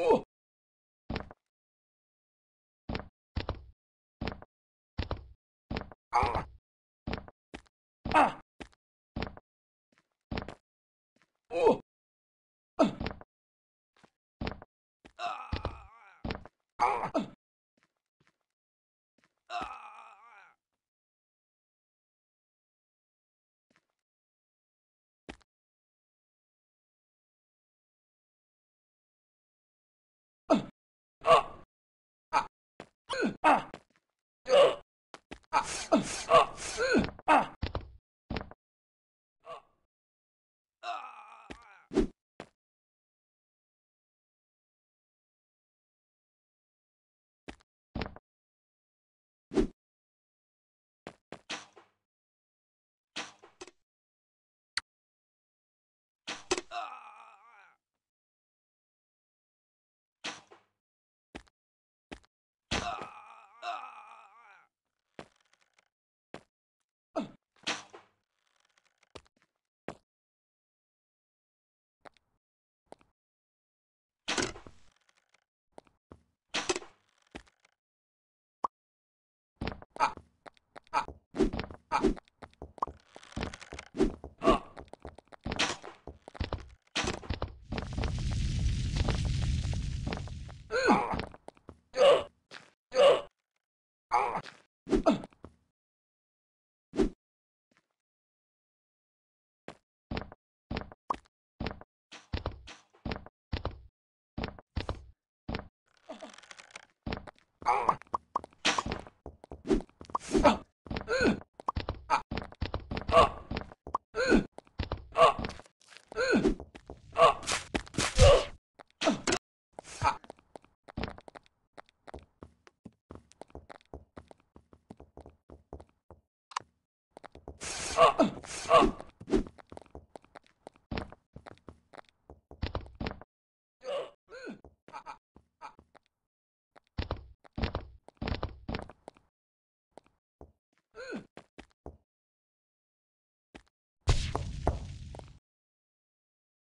Ah! ah. ah. ah. Oh! あっ。